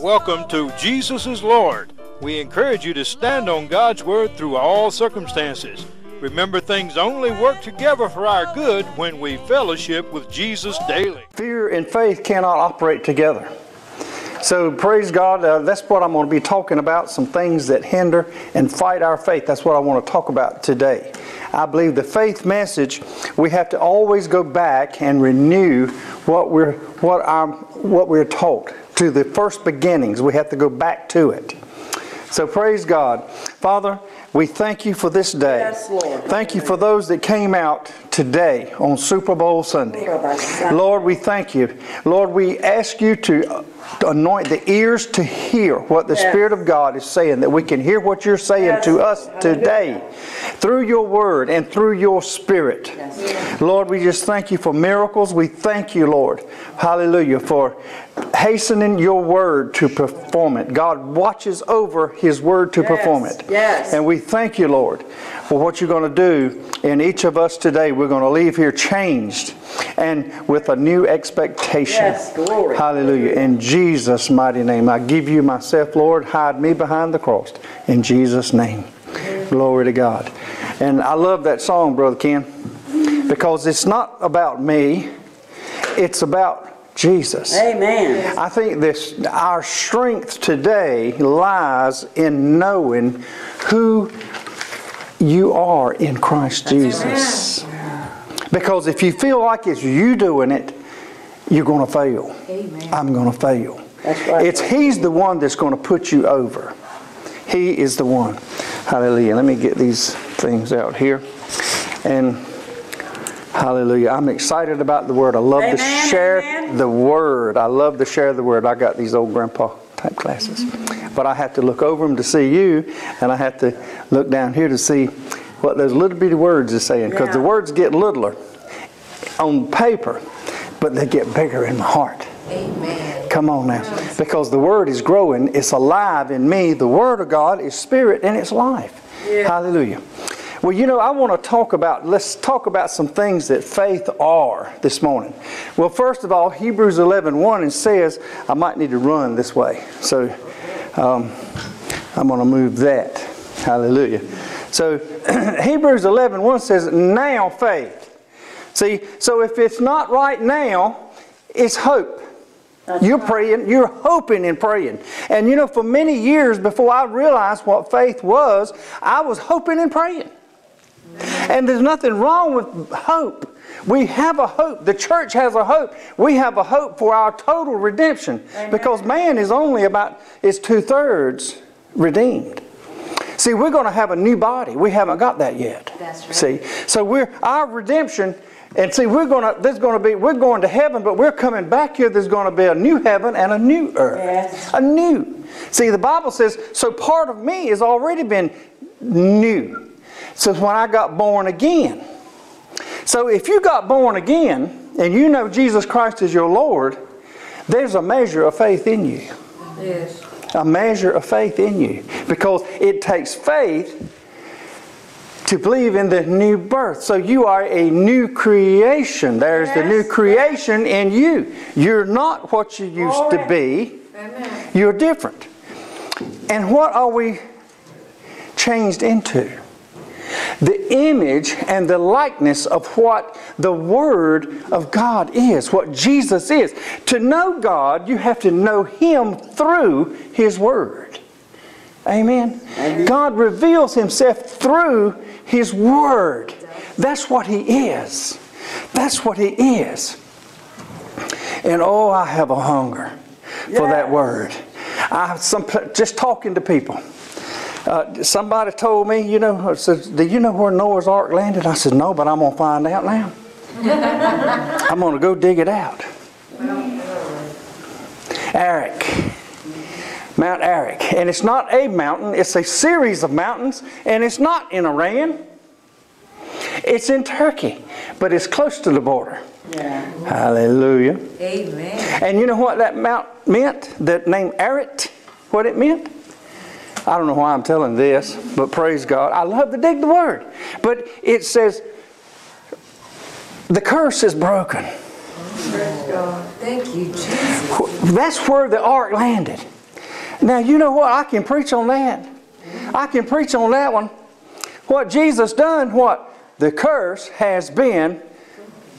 Welcome to Jesus is Lord. We encourage you to stand on God's Word through all circumstances. Remember, things only work together for our good when we fellowship with Jesus daily. Fear and faith cannot operate together. So, praise God, uh, that's what I'm going to be talking about some things that hinder and fight our faith. That's what I want to talk about today. I believe the faith message, we have to always go back and renew what we're, what our, what we're taught to the first beginnings. We have to go back to it. So, praise God. Father, we thank you for this day. Yes, Lord. Thank you for those that came out today on Super Bowl Sunday. Lord, we thank you. Lord, we ask you uh, to anoint the ears to hear what the Yes. Spirit of God is saying, that we can hear what you're saying Yes. to us today through your word and through your Spirit. Lord, we just thank you for miracles. We thank you, Lord. Hallelujah, for hastening your word to perform it. God watches over his word to Yes, perform it. yes. And we thank you, Lord, for what you're going to do in each of us today. We're going to leave here changed and with a new expectation. Yes, glory. Hallelujah. In Jesus' mighty name, I give you myself, Lord. Hide me behind the cross. In Jesus' name. Glory to God. And I love that song, Brother Ken, because it's not about me, it's about Jesus. Amen. I think this our strength today lies in knowing who you are in Christ Jesus. Because if you feel like it's you doing it, you're going to fail. I'm going to fail. That's right. It's He's the one that's going to put you over. He is the one. Hallelujah. Let me get these things out here. And hallelujah. I'm excited about the Word. I love to share amen. the Word. I love to share the Word. I got these old grandpa type glasses. Mm-hmm. But I have to look over them to see you, and I have to look down here to see what those little bitty words are saying. Because the words get littler on paper, but they get bigger in my heart. Amen. Come on now. Because the Word is growing, it's alive in me. The Word of God is spirit and it's life. Hallelujah. Well, you know, I want to talk about, let's talk about some things that faith are this morning. Well, first of all, Hebrews 11 1 and says, I might need to run this way. So um, I'm going to move that. Hallelujah. So Hebrews 11 1 says, Now faith. See, so if it's not right now, it's hope. You're praying, you're hoping and praying. And you know, for many years before I realized what faith was, I was hoping and praying. And there's nothing wrong with hope. We have a hope. The church has a hope. We have a hope for our total redemption because man is only about, is two thirds redeemed. See, we're going to have a new body. We haven't got that yet. That's right. See, so we're our redemption, and see, we're going to. There's going to be. We're going to heaven, but we're coming back here. There's going to be a new heaven and a new earth. Yes. A new. See, the Bible says. So part of me has already been new. Since when I got born again. So if you got born again and you know Jesus Christ is your Lord, there's a measure of faith in you Yes. a measure of faith in you because it takes faith to believe in the new birth. So you are a new creation. There's the new Yes. creation in you. You're not what you used to be. Amen. You're different. And what are we changed into? The image and the likeness of what the Word of God is, what Jesus is. To know God, you have to know Him through His Word. Amen. God reveals Himself through His Word. That's what He is. That's what He is. And oh, I have a hunger for that Word. I some just talking to people. Uh, somebody told me, you know, said, do you know where Noah's Ark landed? I said, no, but I'm going to find out now. I'm going to go dig it out. Eric. Mount Ararat. And it's not a mountain, it's a series of mountains, and it's not in Iran. It's in Turkey, but it's close to the border. Yeah. Hallelujah. Amen. And you know what that mount meant? That name Ararat, what it meant? I don't know why I'm telling this, but praise God. I love to dig the word. But it says, the curse is broken. Thank you, Jesus. That's where the ark landed. Now, you know what? I can preach on that. I can preach on that one. What Jesus done, what? The curse has been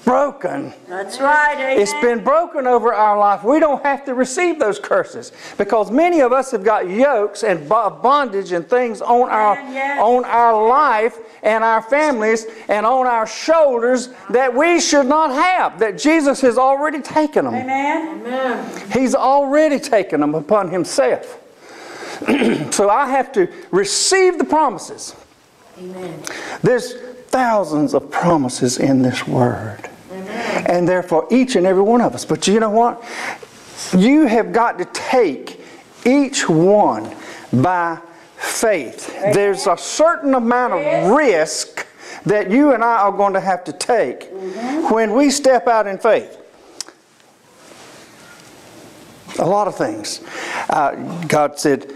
broken. That's right. Amen. It's been broken over our life. We don't have to receive those curses because many of us have got yokes and bondage and things on our yes. on our life and our families and on our shoulders that we should not have. That Jesus has already taken them. Amen. He's already taken them upon himself. so I have to receive the promises. Amen. There's thousands of promises in this word. And they're for each and every one of us. But you know what? You have got to take each one by faith. There's a certain amount of risk that you and I are going to have to take when we step out in faith. A lot of things. Uh, God said,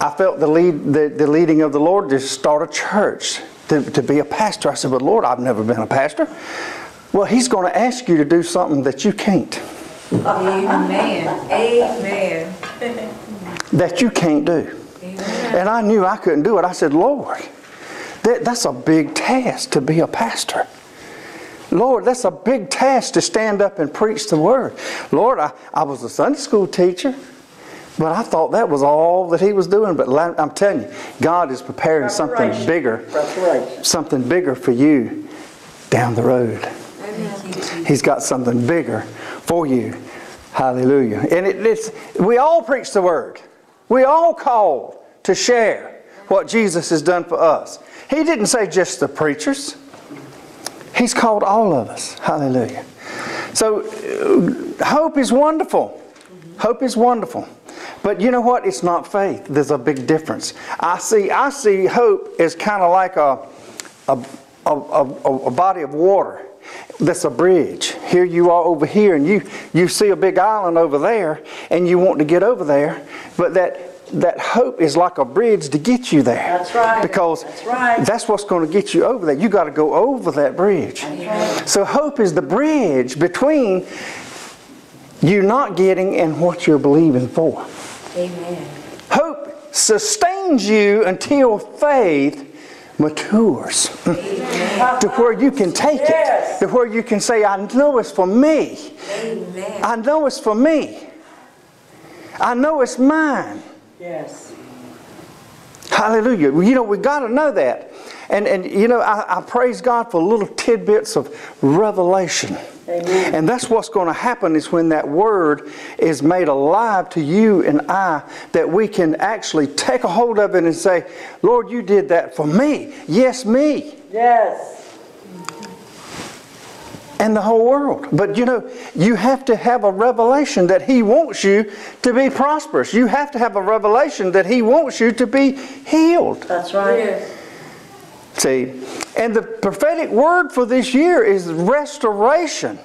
I felt the, lead, the, the leading of the Lord to start a church, to, to be a pastor. I said, But Lord, I've never been a pastor. Well, He's going to ask you to do something that you can't, Amen. Amen. that you can't do. And I knew I couldn't do it. I said, Lord, that, that's a big task to be a pastor. Lord, that's a big task to stand up and preach the word. Lord, I, I was a Sunday school teacher, but I thought that was all that he was doing. But I'm telling you, God is preparing something bigger, something bigger for you down the road. He's got something bigger for you. Hallelujah. And it, it's, we all preach the word. We all call to share what Jesus has done for us. He didn't say just the preachers. He's called all of us. Hallelujah. So uh, hope is wonderful. Hope is wonderful. But you know what? It's not faith. There's a big difference. I see I see hope as kind of like a a, a, a, a body of water that's a bridge. Here you are over here, and you, you see a big island over there, and you want to get over there, but that that hope is like a bridge to get you there. That's right. Because That's right. that's what's going to get you over there. You got to go over that bridge. So hope is the bridge between you not getting and what you're believing for. Amen. Hope sustains you until faith matures to where you can take Yes. it, to where you can say, I know it's for me. Amen. I know it's for me. I know it's mine. Yes. Hallelujah. You know, we got to know that. And, and you know, I, I praise God for little tidbits of revelation. Amen. And that's what's going to happen is when that word is made alive to you and I, that we can actually take a hold of it and say, Lord, you did that for me. Yes, me. Yes. And the whole world. But you know, you have to have a revelation that He wants you to be prosperous. You have to have a revelation that He wants you to be healed. That's right. See, and the prophetic word for this year is restoration.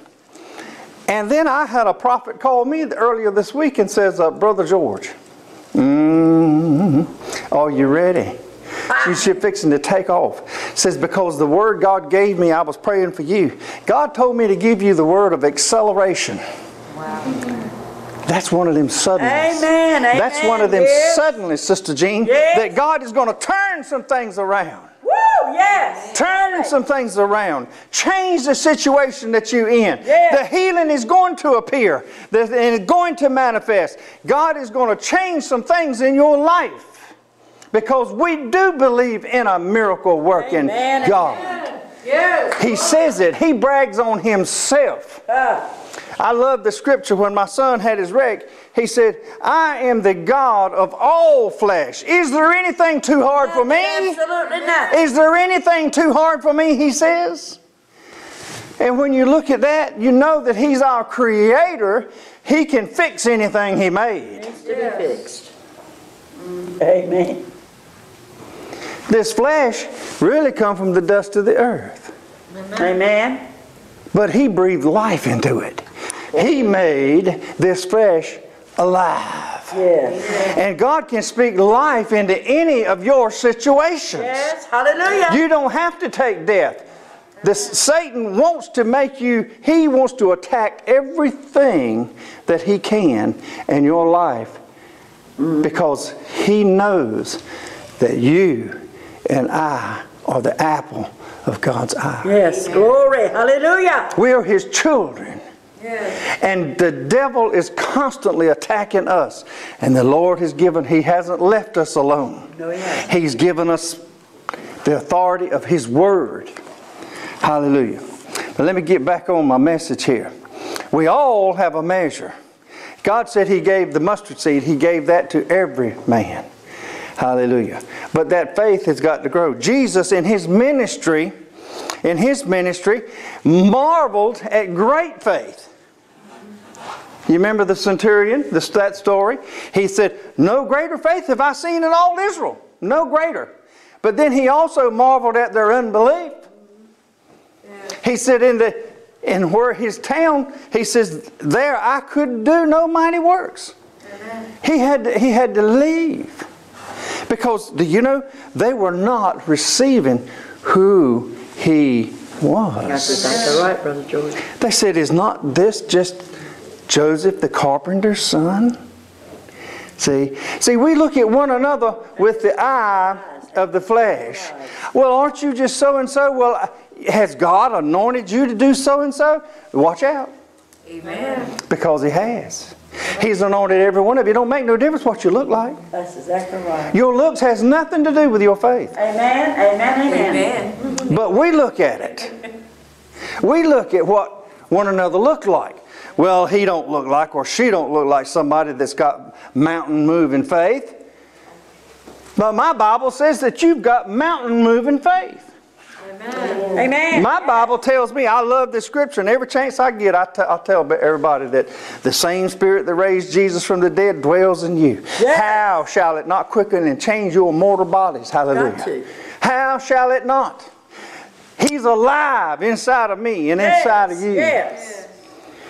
And then I had a prophet call me earlier this week and says, uh, Brother George, mm are you ready? You should fixing to take off. Says, because the word God gave me, I was praying for you. God told me to give you the word of acceleration. Wow. That's one of them suddenlies. Amen, That's one of them yes. suddenlies, Sister Jean, Yes. that God is going to turn some things around. Yes. Turn some things around. Change the situation that you're in. Yeah. The healing is going to appear and it's going to manifest. God is going to change some things in your life because we do believe in a miracle working Amen. God. Yes. He says it, he brags on himself. Ah, I love the scripture when my son had his wreck. He said, I am the God of all flesh. Is there anything too hard for me? absolutely not. Is there anything too hard for me? He says. And when you look at that, you know that He's our Creator. He can fix anything He made. Needs to be fixed. Mm-hmm. Amen. This flesh really come from the dust of the earth. Amen. But He breathed life into it. He made this flesh alive. Yes. And God can speak life into any of your situations. Yes. Hallelujah. You don't have to take death. This, Satan wants to make you, he wants to attack everything that he can in your life mm. because He knows that you and I are the apple of God's eye. Yes, glory. Hallelujah. We are His children. Yes. And the devil is constantly attacking us. And the Lord has given, He hasn't left us alone. No, He hasn't. He's given us the authority of His Word. Hallelujah. But let me get back on my message here. We all have a measure. God said He gave the mustard seed, He gave that to every man. Hallelujah. But that faith has got to grow. Jesus, in His ministry, in His ministry, marveled at great faith. You remember the centurion, that story? He said, No greater faith have I seen in all Israel. No greater. But then he also marveled at their unbelief. He said, in, the, in where his town, he says, There I could do no mighty works. He had, to, he had to leave. Because, do you know, they were not receiving who he was. That's exactly right, Brother George. They said, Is not this just Joseph the carpenter's son? See, see, we look at one another with the eye of the flesh. Well, aren't you just so and so? Well, has God anointed you to do so and so? Watch out, Amen. because He has. He's anointed every one of you. It don't make no difference what you look like. That's exactly right. Your looks has nothing to do with your faith. Amen, amen, amen. Amen. But we look at it. We look at what one another look like. Well, he don't look like or she don't look like somebody that's got mountain moving faith. But my Bible says that you've got mountain moving faith. Amen. My Bible tells me, I love this scripture, and every chance I get, I t- I'll tell everybody that the same Spirit that raised Jesus from the dead dwells in you. Yes. How shall it not quicken and change your mortal bodies? Hallelujah. How shall it not? He's alive inside of me and inside of you. Yes.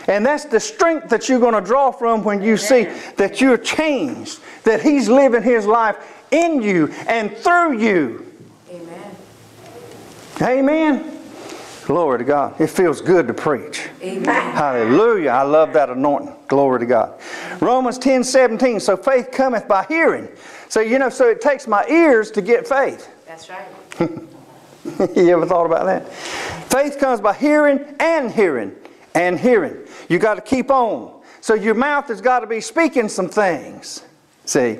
And that's the strength that you're going to draw from when you see that you're changed, that He's living His life in you and through you. Amen. Glory to God. It feels good to preach. Amen. Hallelujah. I love that anointing. Glory to God. Romans 10 17. So faith cometh by hearing. So, you know, so it takes my ears to get faith. That's right. you ever thought about that? Faith comes by hearing and hearing and hearing. You got to keep on. So your mouth has got to be speaking some things. See?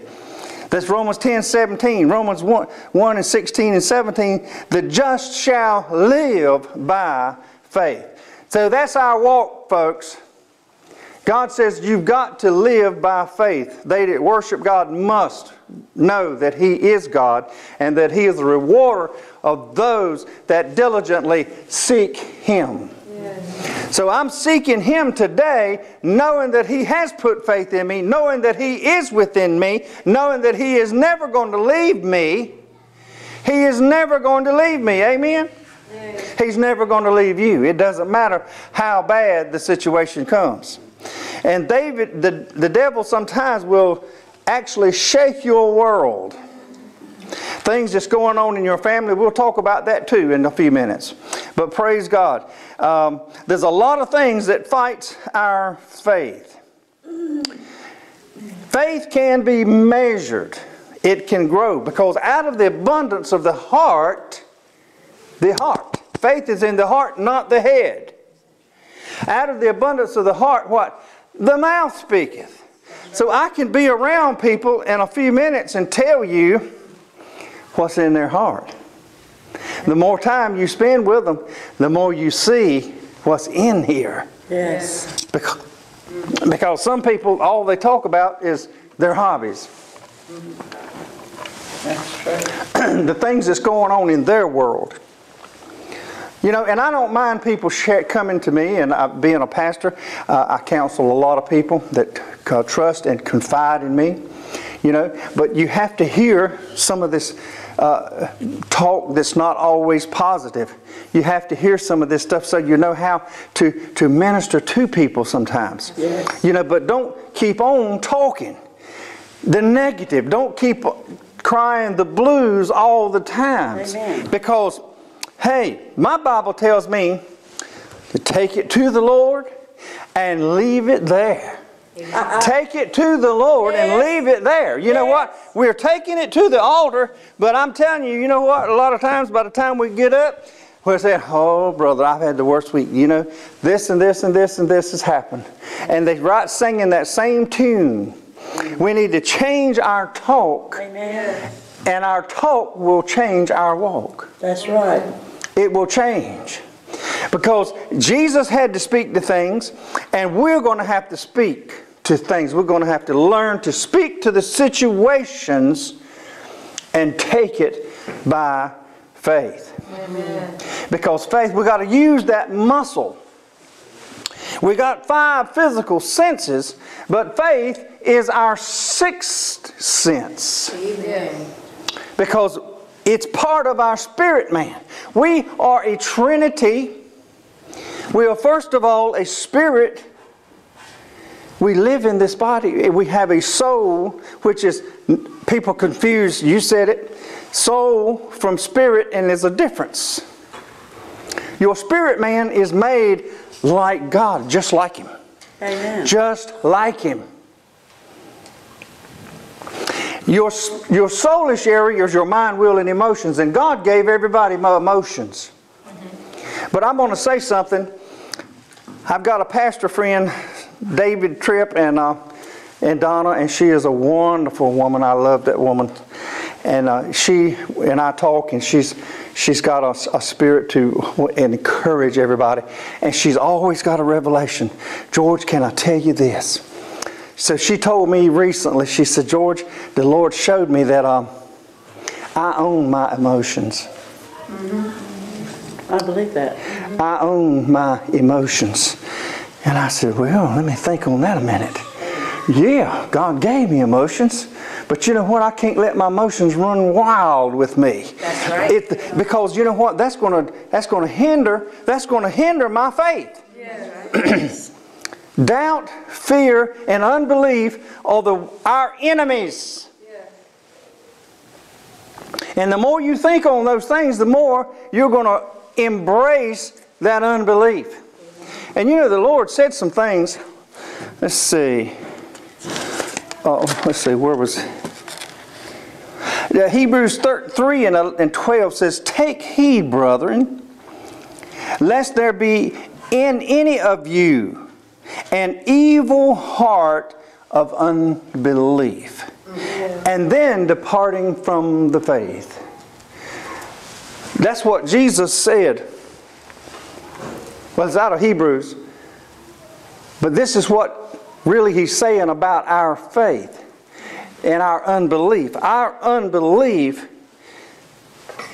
That's Romans 10 17. Romans 1, 1 and 16 and 17. The just shall live by faith. So that's our walk, folks. God says you've got to live by faith. They that worship God must know that He is God and that He is the rewarder of those that diligently seek Him. So I'm seeking Him today, knowing that He has put faith in me, knowing that He is within me, knowing that He is never going to leave me. He is never going to leave me. Amen? He's never going to leave you. It doesn't matter how bad the situation comes. And David, the, the devil sometimes will actually shake your world. Things that's going on in your family, we'll talk about that too in a few minutes. But praise God. Um, there's a lot of things that fight our faith. Faith can be measured. It can grow because out of the abundance of the heart, the heart. Faith is in the heart, not the head. Out of the abundance of the heart, what? The mouth speaketh. So I can be around people in a few minutes and tell you what's in their heart. The more time you spend with them, the more you see what's in here. Yes. Because, because some people, all they talk about is their hobbies. That's true. the things that's going on in their world. You know, and I don't mind people share, coming to me, and I, being a pastor, uh, I counsel a lot of people that uh, trust and confide in me. You know, but you have to hear some of this uh, talk that's not always positive. You have to hear some of this stuff so you know how to, to minister to people sometimes. Yes. You know, but don't keep on talking the negative. Don't keep crying the blues all the times. Amen. Because, hey, my Bible tells me to take it to the Lord and leave it there. Take it to the Lord and leave it there. You know what? We're taking it to the altar, but I'm telling you, you know what? A lot of times by the time we get up, we're saying, Oh, brother, I've had the worst week. You know, this and this and this and this has happened. And they right singing that same tune. We need to change our talk, Amen. and our talk will change our walk. That's right. It will change. Because Jesus had to speak to things, and we're going to have to speak to things. We're going to have to learn to speak to the situations and take it by faith. Because faith, we got to use that muscle. We got five physical senses, but faith is our sixth sense Amen. because it's part of our spirit man. We are a trinity. We are, first of all, a spirit. We live in this body. We have a soul, which is, people confuse, you said it, soul from spirit, and there's a difference. Your spirit man is made like God, just like Him. Amen. Just like Him. Your, your soulish area is your mind, will, and emotions, and God gave everybody mo- emotions. Mm-hmm. But I'm going to say something. I've got a pastor friend, David Tripp, and uh, and Donna, and she is a wonderful woman. I love that woman, and uh, she and I talk, and she's she's got a, a spirit to encourage everybody, and she's always got a revelation. George, can I tell you this? So she told me recently. She said, George, the Lord showed me that um, I own my emotions. I believe that. I own my emotions. And I said, Well, let me think on that a minute. Yeah, God gave me emotions. But you know what? I can't let my emotions run wild with me. That's right. It, because you know what? That's going to that's going to hinder that's going to hinder my faith. Doubt, fear, and unbelief are the our enemies. And the more you think on those things, the more you're going to embrace that unbelief. And you know, the Lord said some things. Let's see. Oh, let's see, where was yeah, Hebrews 3 uh, and 12 says, Take heed, brethren, lest there be in any of you an evil heart of unbelief, and then departing from the faith. That's what Jesus said. Well, it's out of Hebrews. But this is what really he's saying about our faith and our unbelief. Our unbelief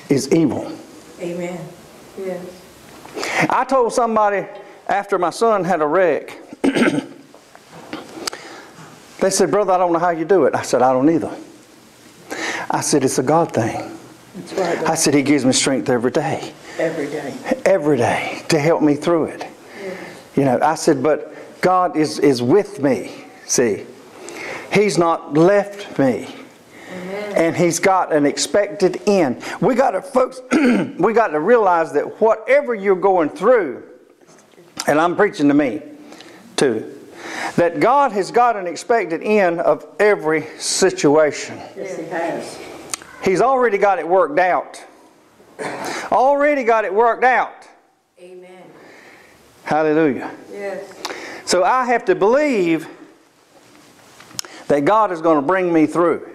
is evil. Amen. Yes. I told somebody after my son had a wreck, they said, Brother, I don't know how you do it. I said, I don't either. I said, It's a God thing. That's right. I said, He gives me strength every day, Every day. every day to help me through it. You know, I said, But God is, is with me. See, He's not left me. And he's got an expected end. We got to, folks, we got to realize that whatever you're going through, and I'm preaching to me too, that God has got an expected end of every situation. Yes, he has. He's already got it worked out. Already got it worked out. Amen. Hallelujah. Yes. So I have to believe that God is going to bring me through.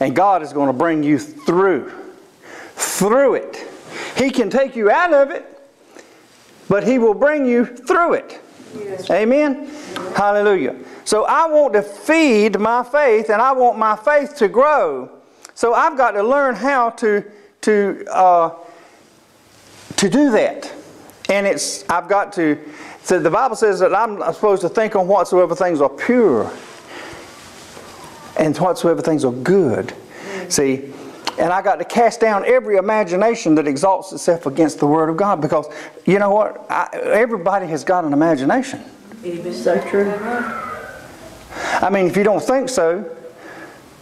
And God is going to bring you through. Through it. He can take you out of it, but He will bring you through it. Amen? Hallelujah. So I want to feed my faith and I want my faith to grow. So I've got to learn how to, to, uh, to do that. And it's, I've got to, so the Bible says that I'm supposed to think on whatsoever things are pure and whatsoever things are good. See, and I got to cast down every imagination that exalts itself against the Word of God because you know what? I, everybody has got an imagination. So true. I mean, if you don't think so,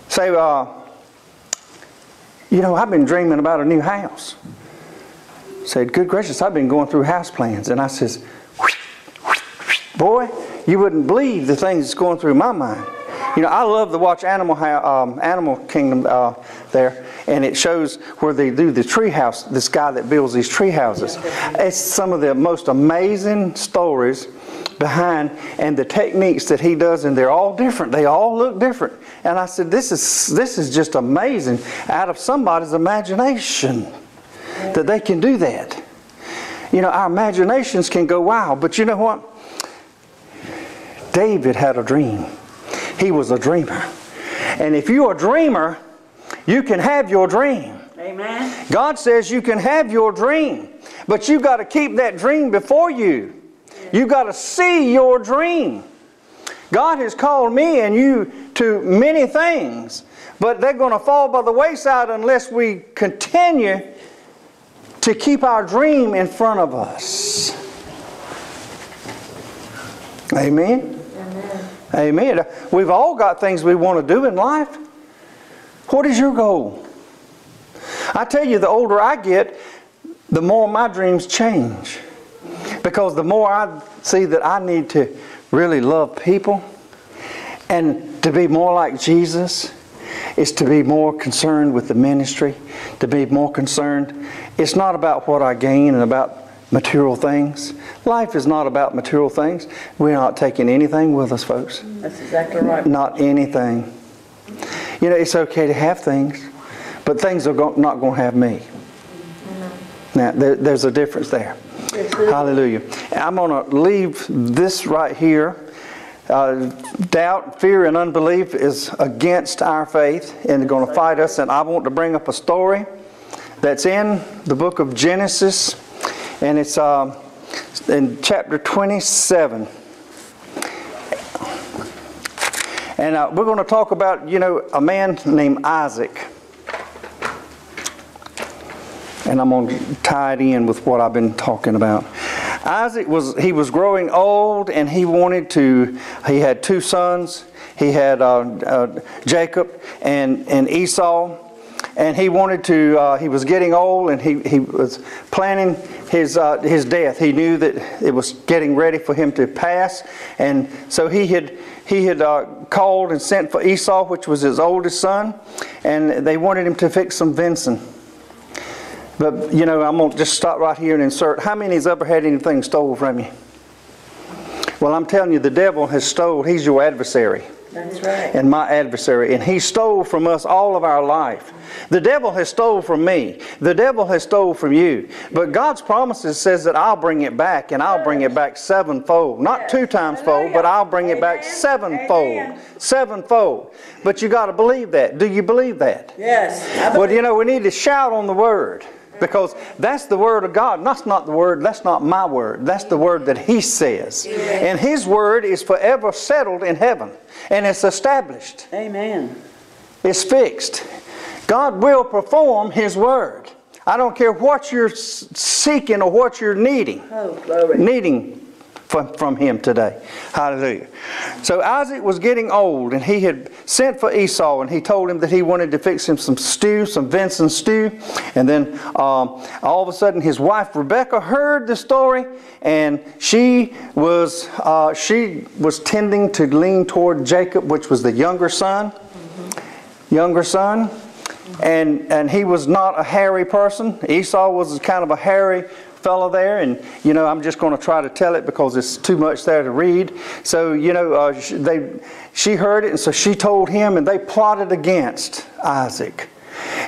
say, uh, you know, I've been dreaming about a new house. Said, good gracious, I've been going through house plans. And I says, boy, you wouldn't believe the things that's going through my mind. You know, I love to watch Animal um, Animal Kingdom uh, there, and it shows where they do the tree house. This guy that builds these tree houses. It's some of the most amazing stories behind and the techniques that he does, and they're all different. They all look different. And I said, this is this is just amazing out of somebody's imagination that they can do that. You know, our imaginations can go wild, but you know what? David had a dream. He was a dreamer. And if you're a dreamer, you can have your dream. Amen. God says you can have your dream, but you've got to keep that dream before you. You've got to see your dream. God has called me and you to many things, but they're going to fall by the wayside unless we continue to keep our dream in front of us. Amen. Amen. We've all got things we want to do in life. What is your goal? I tell you, the older I get, the more my dreams change. Because the more I see that I need to really love people and to be more like Jesus is to be more concerned with the ministry, to be more concerned. It's not about what I gain and about material things. Life is not about material things. We're not taking anything with us, folks. That's exactly right. Not anything. You know, it's okay to have things, but things are go- not going to have me. Mm-hmm. Now, there, there's a difference there. Hallelujah. I'm going to leave this right here. Uh, doubt, fear, and unbelief is against our faith and going to fight us. And I want to bring up a story that's in the book of Genesis, and it's uh, in chapter 27. And uh, we're going to talk about, you know, a man named Isaac. And I'm going to tie it in with what I've been talking about. Isaac was he was growing old, and he wanted to. He had two sons. He had uh, uh, Jacob and and Esau, and he wanted to. Uh, he was getting old, and he he was planning his uh, his death. He knew that it was getting ready for him to pass, and so he had he had uh, called and sent for Esau, which was his oldest son, and they wanted him to fix some venison. But, you know, I'm going to just stop right here and insert. How many has ever had anything stolen from you? Well, I'm telling you, the devil has stole. He's your adversary. That's right. And my adversary. And he stole from us all of our life. The devil has stole from me. The devil has stole from you. But God's promises says that I'll bring it back and I'll bring it back sevenfold. Not two times fold, but I'll bring it back sevenfold. Sevenfold. But you got to believe that. Do you believe that? Yes. Well, you know, we need to shout on the word because that's the word of God. That's not the word, that's not my word. That's the word that He says. And His word is forever settled in heaven and it's established, Amen. it's fixed. God will perform His word. I don't care what you're seeking or what you're needing Oh, glory. needing from, from him today. Hallelujah. So Isaac was getting old, and he had sent for Esau, and he told him that he wanted to fix him some stew, some venison stew. And then um, all of a sudden, his wife Rebecca heard the story, and she was uh, she was tending to lean toward Jacob, which was the younger son. Younger son. And, and he was not a hairy person. Esau was kind of a hairy fellow there, and you know I'm just going to try to tell it because it's too much there to read. So you know uh, they, she heard it, and so she told him, and they plotted against Isaac.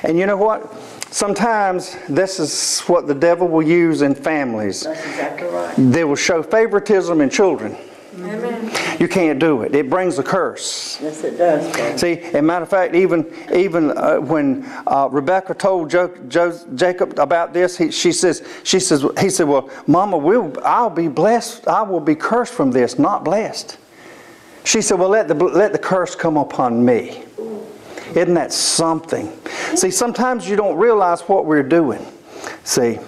And you know what? Sometimes this is what the devil will use in families. That's exactly right. They will show favoritism in children. Amen. You can't do it. It brings a curse. Yes, it does. brother. See, as a matter of fact, even even uh, when uh, Rebecca told jo- jo- Jacob about this, he, she says, she says, he said, "Well, Mama, we'll, I'll be blessed. I will be cursed from this, not blessed." She said, "Well, let the let the curse come upon me." Isn't that something? See, sometimes you don't realize what we're doing. See,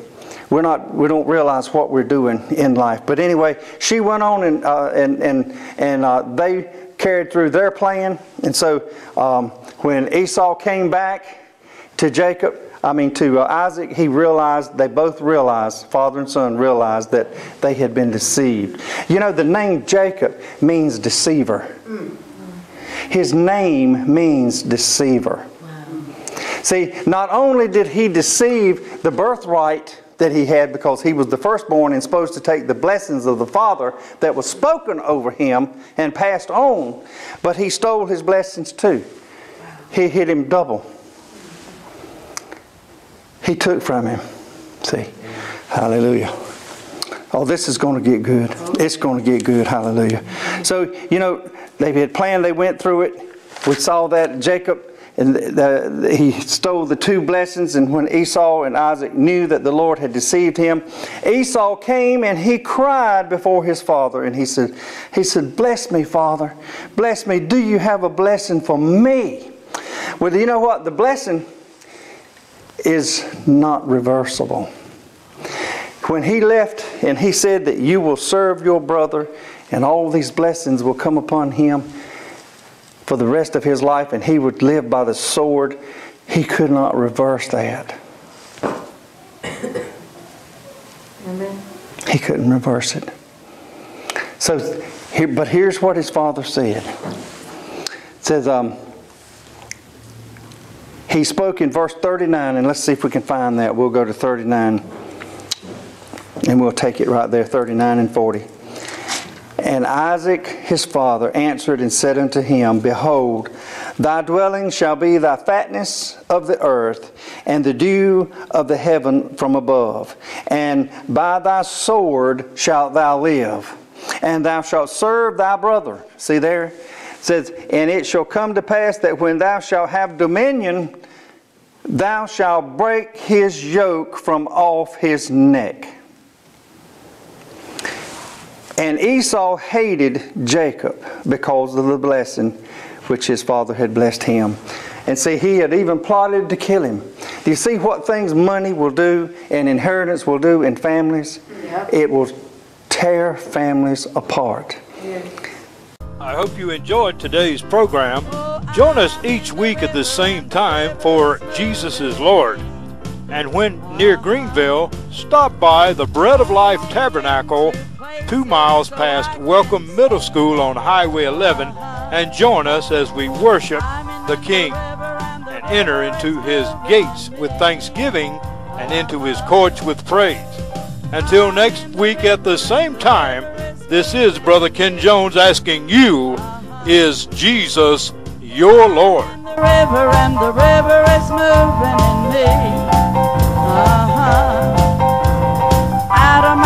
we're not we don't realize what we're doing in life. But anyway, she went on and uh, and and and uh, they carried through their plan. And so um, when Esau came back, to Jacob, I mean to uh, Isaac, he realized, they both realized, father and son realized that they had been deceived. You know, the name Jacob means deceiver. His name means deceiver. See, not only did he deceive the birthright that he had because he was the firstborn and supposed to take the blessings of the father that was spoken over him and passed on, but he stole his blessings too. He hit him double. He took from him. See? Hallelujah. Oh, this is going to get good. It's going to get good. Hallelujah. So, you know, they had planned, they went through it. We saw that Jacob and the, the, he stole the two blessings and when esau and isaac knew that the lord had deceived him esau came and he cried before his father and he said he said bless me father. Bless me. Do you have a blessing for me? Well you know what? The blessing is not reversible. When he left and he said that you will serve your brother and all these blessings will come upon him for the rest of his life and he would live by the sword, he could not reverse that. Amen. He couldn't reverse it. So, here, but here's what his father said. It says, um, he spoke in verse 39, and let's see if we can find that. We'll go to 39, and we'll take it right there 39 and 40. And Isaac his father answered and said unto him, Behold, thy dwelling shall be thy fatness of the earth, and the dew of the heaven from above. And by thy sword shalt thou live, and thou shalt serve thy brother. See there? It says, And it shall come to pass that when thou shalt have dominion, thou shalt break his yoke from off his neck. And Esau hated Jacob because of the blessing which his father had blessed him. And see, he had even plotted to kill him. Do you see what things money will do and inheritance will do in families? Yeah. It will tear families apart. I hope you enjoyed today's program. Join us each week at the same time for Jesus is Lord. And when near Greenville, stop by the Bread of Life Tabernacle, two miles past Welcome Middle School on Highway 11, and join us as we worship the King and enter into his gates with thanksgiving and into his courts with praise. Until next week at the same time, this is Brother Ken Jones asking you, is Jesus your Lord? the river and the river is moving in me. Uh-huh. Out of